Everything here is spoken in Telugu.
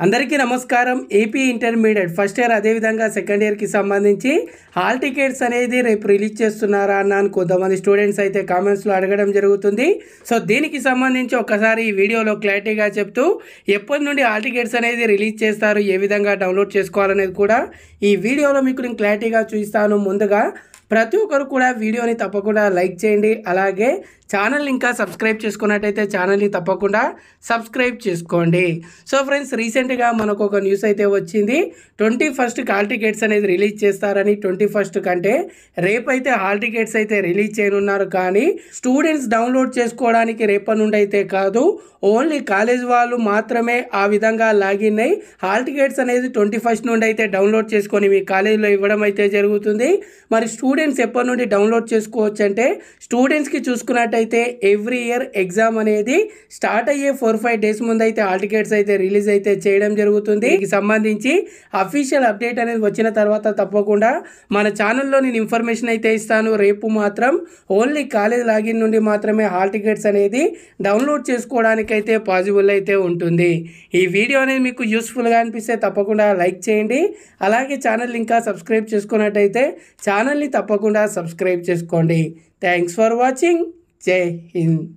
అందరికీ నమస్కారం. ఏపీ ఇంటర్మీడియట్ ఫస్ట్ ఇయర్ అదేవిధంగా సెకండ్ ఇయర్కి సంబంధించి హాల్ టికెట్స్ అనేది రేపు రిలీజ్ చేస్తున్నారా అన్నాను కొంతమంది స్టూడెంట్స్ అయితే కామెంట్స్లో అడగడం జరుగుతుంది. సో దీనికి సంబంధించి ఒకసారి ఈ వీడియోలో క్లారిటీగా చెప్తూ ఎప్పటి నుండి హాల్ టికెట్స్ అనేది రిలీజ్ చేస్తారు ఏ విధంగా డౌన్లోడ్ చేసుకోవాలనేది కూడా ఈ వీడియోలో మీకు నేను క్లారిటీగా చూపిస్తాను. ముందుగా ప్రతి ఒక్కరు కూడా వీడియోని తప్పకుండా లైక్ చేయండి. అలాగే ఛానల్ ఇంకా సబ్స్క్రైబ్ చేసుకున్నట్టయితే ఛానల్ని తప్పకుండా సబ్స్క్రైబ్ చేసుకోండి. సో ఫ్రెండ్స్ రీసెంట్గా మనకు ఒక న్యూస్ అయితే వచ్చింది. ట్వంటీ ఫస్ట్ హాల్ టికెట్స్ అనేది రిలీజ్ చేస్తారని ట్వంటీ ఫస్ట్ కంటే రేపైతే హాల్ టికెట్స్ అయితే రిలీజ్ చేయనున్నారు. కానీ స్టూడెంట్స్ డౌన్లోడ్ చేసుకోవడానికి రేపటి నుండి అయితే కాదు ఓన్లీ కాలేజ్ వాళ్ళు మాత్రమే ఆ విధంగా లాగిన్ అయ్యి హాల్ టికెట్స్ అనేది ట్వంటీ ఫస్ట్ నుండి అయితే డౌన్లోడ్ చేసుకొని మీ కాలేజీలో ఇవ్వడం అయితే జరుగుతుంది. మరి స్టూడెంట్స్ ఎప్పటి నుండి డౌన్లోడ్ చేసుకోవచ్చు అంటే స్టూడెంట్స్కి చూసుకున్నట్టయితే అయితే ఎవ్రీ ఇయర్ ఎగ్జామ్ అనేది స్టార్ట్ అయ్యే ఫోర్ ఫైవ్ డేస్ ముందు అయితే హాల్ టికెట్స్ అయితే రిలీజ్ అయితే చేయడం జరుగుతుంది. దీనికి సంబంధించి అఫీషియల్ అప్డేట్ అనేది వచ్చిన తర్వాత తప్పకుండా మన ఛానల్లో నేను ఇన్ఫర్మేషన్ అయితే ఇస్తాను. రేపు మాత్రం ఓన్లీ కాలేజ్ లాగిన్ నుండి మాత్రమే హాల్ టికెట్స్ అనేది డౌన్లోడ్ చేసుకోవడానికి అయితే పాసిబుల్ అయితే ఉంటుంది. ఈ వీడియో అనేది మీకు యూస్ఫుల్గా అనిపిస్తే తప్పకుండా లైక్ చేయండి. అలాగే ఛానల్ ఇంకా సబ్స్క్రైబ్ చేసుకున్నట్టయితే ఛానల్ని తప్పకుండా సబ్స్క్రైబ్ చేసుకోండి. Thanks for watching 在现。